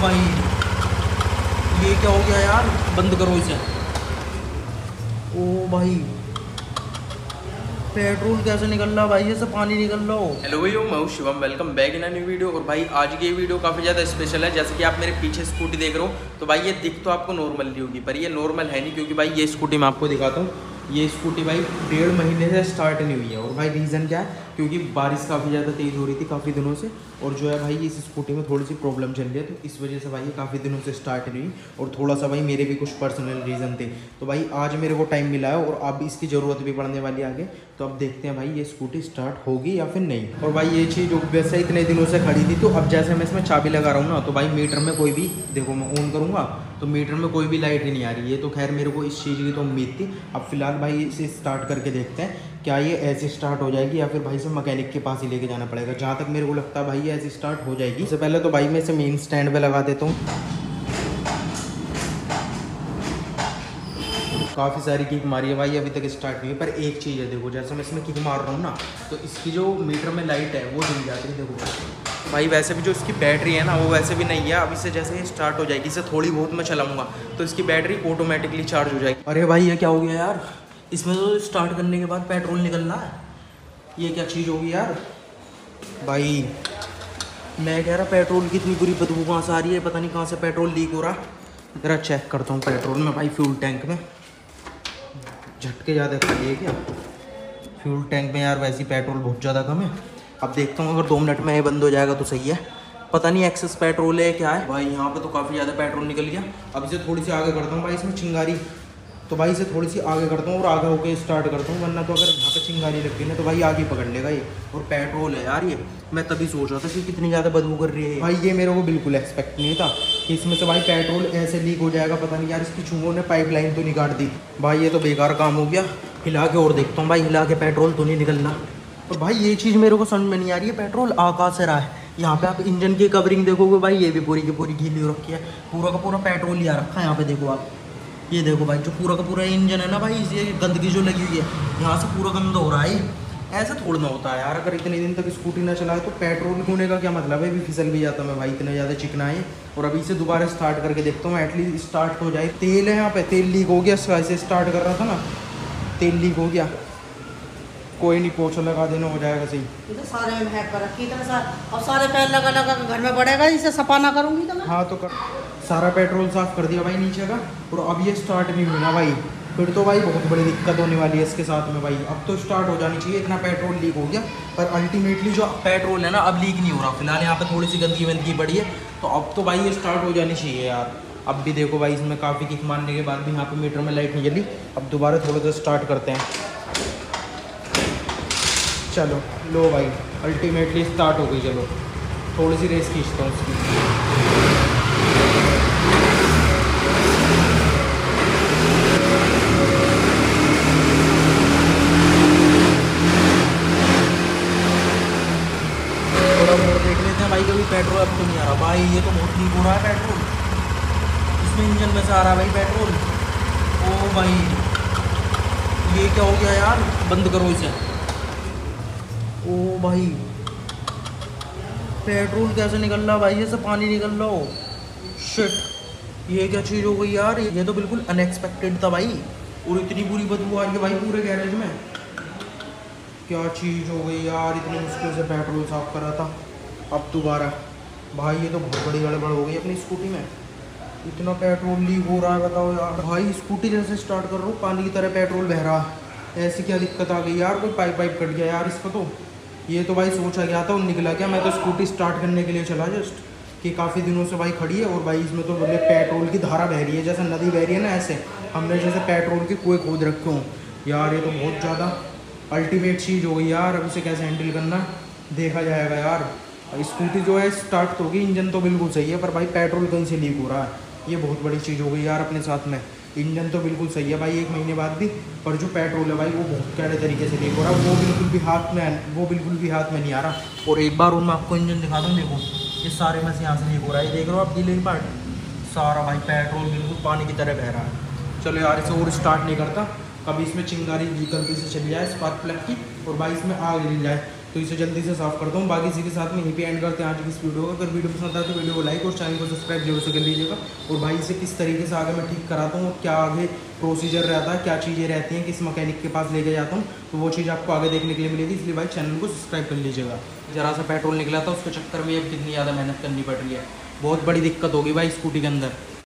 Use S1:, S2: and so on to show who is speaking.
S1: भाई। ये क्या हो गया यार? बंद करो इसे। ओ भाई। पेट्रोल कैसे निकल रहा भाई? ऐसे पानी निकल रहा हो।
S2: हेलो भैया मैं हूँ Shivam. Welcome back in new video और भाई, आज की ये वीडियो काफ़ी ज़्यादा स्पेशल है। जैसे कि आप मेरे पीछे स्कूटी देख रहे हो तो भाई, ये दिख तो आपको नॉर्मल नहीं होगी, पर ये नॉर्मल है नहीं, क्योंकि भाई, ये स्कूटी मैं आपको दिखाता हूँ। ये स्कूटी भाई डेढ़ महीने से स्टार्ट नहीं हुई है। और भाई रीज़न क्या है? क्योंकि बारिश काफ़ी ज़्यादा तेज़ हो रही थी काफ़ी दिनों से और जो है भाई इस स्कूटी में थोड़ी सी प्रॉब्लम चल रही है तो इस वजह से भाई ये काफ़ी दिनों से स्टार्ट नहीं हुई और थोड़ा सा भाई मेरे भी कुछ पर्सनल रीज़न थे। तो भाई आज मेरे को टाइम मिला है और अब इसकी ज़रूरत भी पड़ने वाली आगे। तो अब देखते हैं भाई ये स्कूटी स्टार्ट होगी या फिर नहीं। और भाई ये चीज़ वैसे इतने दिनों से खड़ी थी तो अब जैसे मैं इसमें चाबी लगा रहा हूँ ना तो भाई मीटर में कोई भी, देखो मैं ऑन करूँगा तो मीटर में कोई भी लाइट ही नहीं आ रही। है तो खैर मेरे को इस चीज़ की तो उम्मीद थी। अब फ़िलहाल भाई इसे स्टार्ट करके देखते हैं। क्या ये ऐसे स्टार्ट हो जाएगी या फिर भाई से मैकेनिक के पास ही लेके जाना पड़ेगा? जहाँ तक मेरे को लगता है भाई ये ऐसे स्टार्ट हो जाएगी। इससे पहले तो भाई मैं इसे मेन स्टैंड पर लगा देता हूँ। काफ़ी सारी किक मारी है भाई, अभी तक स्टार्ट नहीं है पर एक चीज़ है, देखो, जैसे मैं इसमें किक मार रहा हूँ ना तो इसकी जो मीटर में लाइट है, वो जल जाती है, देखो। भाई, वैसे भी जो इसकी बैटरी है ना, वो वैसे भी नहीं है। अभी से जैसे ये स्टार्ट हो जाएगी, इसे थोड़ी बहुत मैं चलाऊँगा तो इसकी बैटरी ऑटोमेटिकली चार्ज हो जाएगी। अरे भाई, ये क्या हो गया यार? इसमें तो स्टार्ट करने के बाद पेट्रोल निकलना है। ये क्या चीज़ होगी यार? भाई, मैं कह रहा पेट्रोल की इतनी बुरी बदबू कहाँ से आ रही है? पता नहीं कहाँ से पेट्रोल लीक हो रहा। जरा चेक करता हूँ पेट्रोल में भाई फ्यूल टैंक में। झटके ज़्यादा खाली है क्या? फ्यूल टैंक में यार, वैसी पेट्रोल बहुत ज़्यादा कम है। अब देखता हूँ, अगर दो मिनट में ये बंद हो जाएगा तो सही है। पता नहीं एक्सेस पेट्रोल है क्या है। भाई, यहाँ पे तो काफ़ी ज़्यादा पेट्रोल निकल गया। अब इसे थोड़ी सी आगे करता हूँ। भाई, इसमें चिंगारी। तो भाई, इसे थोड़ी सी आगे करता हूँ और आगे होकर स्टार्ट करता हूँ, वरना तो अगर यहाँ पे चिंगारी लग गई ना तो भाई आगे पकड़ लेगा ये। और पेट्रोल है यार ये। मैं तभी सोच रहा था कि कितनी ज़्यादा बदबू कर रही है भाई, ये मेरे को बिल्कुल एक्सपेक्ट नहीं था कि इसमें से भाई पेट्रोल ऐसे लीक हो जाएगा। पता नहीं यार, इसकी चूहों ने पाइप तो निकाल दी। भाई, ये तो बेकार काम हो गया। हिला के और देखता हूँ। भाई, हिला के पेट्रोल तो नहीं निकलना। और भाई, ये चीज़ मेरे को समझ में नहीं आ रही है। पेट्रोल आकाश से रहा है। यहाँ पे आप इंजन की कवरिंग देखोगे भाई, ये भी पूरी की पूरी गीली हो रखी है। पूरा का पूरा पेट्रोल लिया रखा है यहाँ पे, देखो आप। ये देखो भाई, जो पूरा का पूरा इंजन है ना भाई ये गंदगी जो लगी हुई है, यहाँ से पूरा गंदा हो रहा है। ऐसा थोड़ा ना होता है यार, अगर इतने दिन तक स्कूटी ना चलाए तो पेट्रोल होने का क्या मतलब है? भी फिसल भी जाता मैं भाई, इतना ज़्यादा चिकना है और अभी से दोबारा स्टार्ट करके देखता हूँ एटलीस्ट स्टार्ट हो जाए। तेल है यहाँ पे, तेल लीक हो गया ऐसे स्टार्ट कर रहा था ना। तेल लीक हो गया। कोई नहीं पोछा लगा देना हो जाएगा सही।
S3: तो सारे में कर रखी अब सारे पैर लगा लगा के घर में पड़ेगा इसे सफ़ा ना करूँगी तो मैं?
S1: हाँ तो कर। सारा पेट्रोल साफ़ कर दिया भाई नीचे का और अब ये स्टार्ट नहीं हुई ना भाई। फिर तो भाई बहुत बड़ी दिक्कत होने वाली है इसके साथ में भाई। अब तो स्टार्ट हो जानी चाहिए इतना पेट्रोल लीक हो गया पर अल्टीमेटली जो पेट्रोल है ना अब लीक नहीं हो रहा। फ़िलहाल यहाँ पे थोड़ी सी गंदगी वंदगी पड़ी है तो अब तो भाई ये स्टार्ट हो जानी चाहिए यार। अब भी देखो भाई इसमें काफ़ी किक मारने के बाद भी यहाँ पे मीटर में लाइट नहीं जली। अब दोबारा थोड़ा सा स्टार्ट करते हैं। चलो, लो भाई। अल्टीमेटली स्टार्ट हो गई, चलो। थोड़ी सी रेस खींचता हूँ उसकी। थोड़ा देख लेते हैं भाई, कभी पेट्रोल अब तो नहीं आ रहा। भाई, ये तो बहुत लीक हो रहा है पेट्रोल इसमें इंजन में से आ रहा है भाई पेट्रोल ओ भाई, ये क्या हो गया यार? बंद करो इसे। ओ भाई। पेट्रोल कैसे निकल रहा भाई? जैसे पानी निकल रहा हो शिट ये क्या चीज़ हो गई यार? ये तो बिल्कुल अनएक्सपेक्टेड था भाई। और इतनी बुरी बदबू आ रही है भाई पूरे गैरेज में। क्या चीज़ हो गई यार? इतनी मुश्किल से पेट्रोल साफ़ करा था। अब दोबारा। भाई, ये तो बहुत बड़ी गड़बड़ हो गई अपनी स्कूटी में। इतना पेट्रोल लीक हो रहा है, बताओ यार। भाई स्कूटी जैसे स्टार्ट कर रहा हूँ, पानी की तरह पेट्रोल बह रहा है। ऐसी क्या दिक्कत आ गई? यार, कोई पाइप वाइप कट गया यार इसका तो। ये तो भाई सोचा गया था और निकला गया मैं तो स्कूटी स्टार्ट करने के लिए चला जस्ट कि काफ़ी दिनों से भाई खड़ी है और भाई इसमें तो बोले पेट्रोल की धारा बह रही है, जैसे नदी बह रही है ना ऐसे। हमने जैसे पेट्रोल के कुएँ खोद रखे हों। यार, ये तो बहुत ज़्यादा अल्टीमेट चीज़ हो गई यार, अब इसे कैसे हैंडल करना? देखा जाएगा यार। स्कूटी जो है स्टार्ट तो होगी इंजन तो बिल्कुल सही है, पर भाई पेट्रोल कहीं से लीक हो रहा है? ये बहुत बड़ी चीज़ हो गई यार अपने साथ में। इंजन तो बिल्कुल सही है भाई, एक महीने बाद भी, पर जो पेट्रोल है भाई, वो बहुत कैडे तरीके से लीक हो रहा है वो बिल्कुल भी हाथ में, वो बिल्कुल भी हाथ में नहीं आ रहा। और एक बार और मैं आपको इंजन दिखा दूँ, देखो, ये सारे में से यहाँ से लीक हो रहा है देख रहे हो आप गीले पार्ट सारा भाई पेट्रोल बिल्कुल पानी की तरह बह रहा है। चलो यार, इसे और स्टार्ट नहीं करता, कभी इसमें चिंगारी गलती से चली जाए स्पार्क प्लग की, और भाई इसमें आग ले जाए।
S2: तो इसे जल्दी से साफ़ करता हूँ। बाकी इसी के साथ में यहीं पे एंड करते हैं आज की इस वीडियो को। अगर वीडियो पसंद आए तो वीडियो को लाइक और चैनल को सब्सक्राइब ज़रूर से कर लीजिएगा। और भाई, इसे किस तरीके से आगे मैं ठीक कराता हूँ क्या आगे प्रोसीजर रहता है, क्या चीज़ें रहती हैं, किस मकैनिक के पास लेके जाता हूँ तो वो चीज़ आपको आगे देखने के लिए मिलेगी। इसलिए भाई चैनल को सब्सक्राइब कर लीजिएगा। जरा सा पेट्रोल निकला था, उसके चक्कर में अब कितनी ज़्यादा मेहनत करनी पड़ रही है। बहुत बड़ी दिक्कत होगी भाई स्कूटी के अंदर।